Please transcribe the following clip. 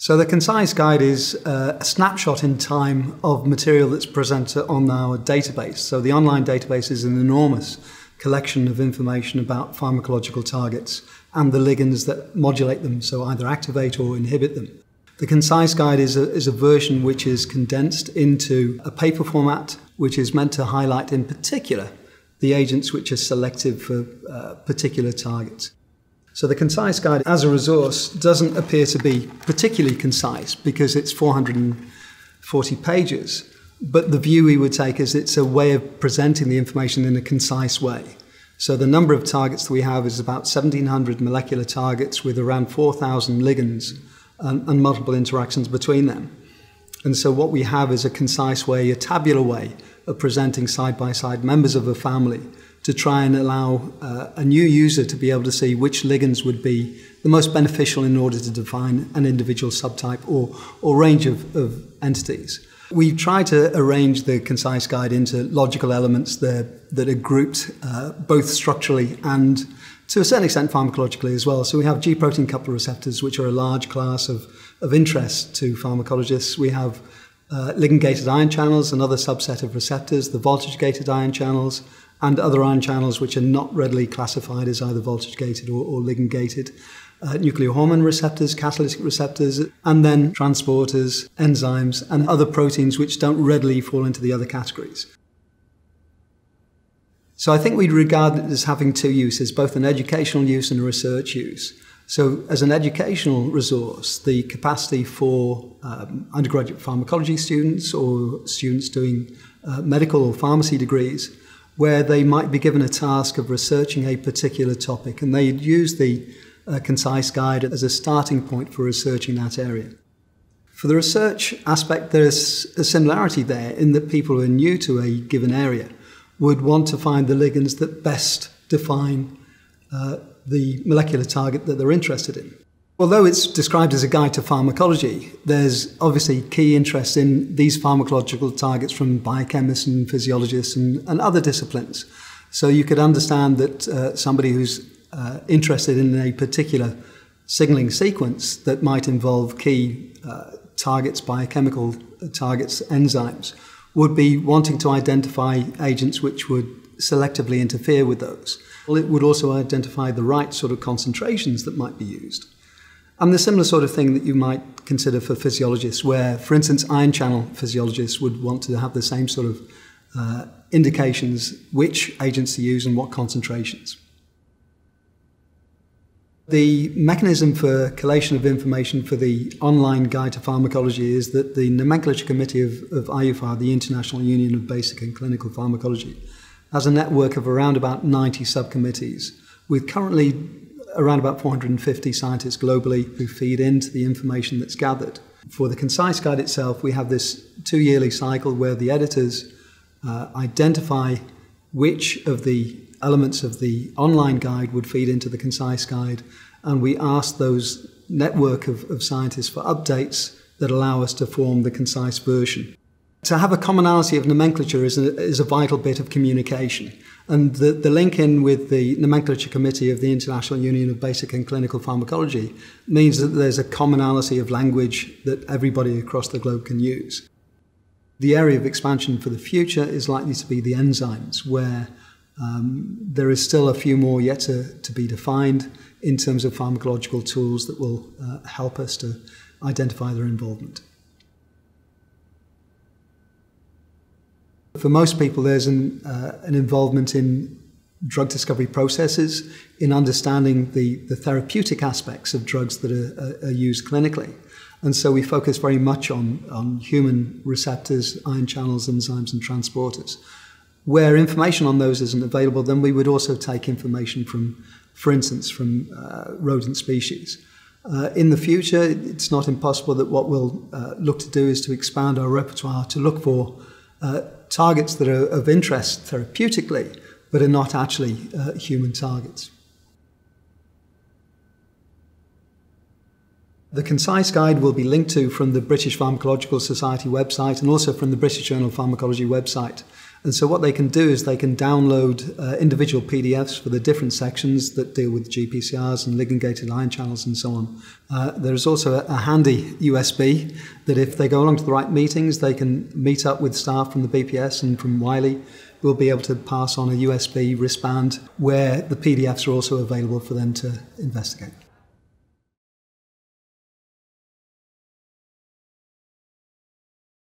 So the concise guide is uh, a snapshot in time of material that's presented on our database. So the online database is an enormous collection of information about pharmacological targets and the ligands that modulate them, so either activate or inhibit them. The concise guide is a, is a version which is condensed into a paper format, which is meant to highlight in particular the agents which are selective for uh, particular targets. So the concise guide as a resource doesn't appear to be particularly concise because it's 440 pages. But the view we would take is it's a way of presenting the information in a concise way. So the number of targets that we have is about 1,700 molecular targets with around 4,000 ligands and, and multiple interactions between them. And so what we have is a concise way, a tabular way of presenting side by side members of a family to try and allow uh, a new user to be able to see which ligands would be the most beneficial in order to define an individual subtype or, or range of, of entities. We try to arrange the concise guide into logical elements that, that are grouped uh, both structurally and to a certain extent pharmacologically as well. So we have G protein coupled receptors, which are a large class of, of interest to pharmacologists. We have uh, ligand gated ion channels, another subset of receptors, the voltage gated ion channels, and other ion channels which are not readily classified as either voltage gated or, or ligand gated. Uh, nuclear hormone receptors, catalytic receptors, and then transporters, enzymes, and other proteins which don't readily fall into the other categories. So I think we'd regard it as having two uses, both an educational use and a research use. So, as an educational resource, the capacity for um, undergraduate pharmacology students or students doing uh, medical or pharmacy degrees, where they might be given a task of researching a particular topic, and they'd use the uh, concise guide as a starting point for researching that area. For the research aspect, there's a similarity there in that people who are new to a given area would want to find the ligands that best define uh, the molecular target that they're interested in. Although it's described as a guide to pharmacology, there's obviously key interest in these pharmacological targets from biochemists and physiologists and, and other disciplines. So you could understand that uh, somebody who's uh, interested in a particular signaling sequence that might involve key uh, targets, biochemical targets, enzymes, would be wanting to identify agents which would selectively interfere with those. Well, it would also identify the right sort of concentrations that might be used. And the similar sort of thing that you might consider for physiologists, where, for instance, ion channel physiologists would want to have the same sort of uh, indications which agents to use and what concentrations. The mechanism for collation of information for the online guide to pharmacology is that the nomenclature committee of, of IUPHAR, the International Union of Basic and Clinical Pharmacology, has a network of around about 90 subcommittees, with currently around about 450 scientists globally who feed into the information that's gathered. For the concise guide itself, we have this two yearly cycle where the editors uh, identify which of the elements of the online guide would feed into the concise guide, and we ask those network of, of scientists for updates that allow us to form the concise version. To have a commonality of nomenclature is a, is a vital bit of communication. And the, the link in with the nomenclature committee of the International Union of Basic and Clinical Pharmacology means that there's a commonality of language that everybody across the globe can use. The area of expansion for the future is likely to be the enzymes, where um, there is still a few more yet to, to be defined in terms of pharmacological tools that will uh, help us to identify their involvement. For most people, there's an, uh, an involvement in drug discovery processes, in understanding the, the therapeutic aspects of drugs that are, are, used clinically. And so we focus very much on, on human receptors, ion channels, enzymes, and transporters. Where information on those isn't available, then we would also take information from, for instance, from uh, rodent species. Uh, in the future, it's not impossible that what we'll uh, look to do is to expand our repertoire to look for uh, targets that are of interest therapeutically, but are not actually uh, human targets. The concise guide will be linked to from the British Pharmacological Society website and also from the British Journal of Pharmacology website. And so what they can do is they can download uh, individual PDFs for the different sections that deal with GPCRs and ligand-gated ion channels and so on. Uh, there's also a, handy USB that if they go along to the right meetings, they can meet up with staff from the BPS and from Wiley we'll be able to pass on a USB wristband where the PDFs are also available for them to investigate.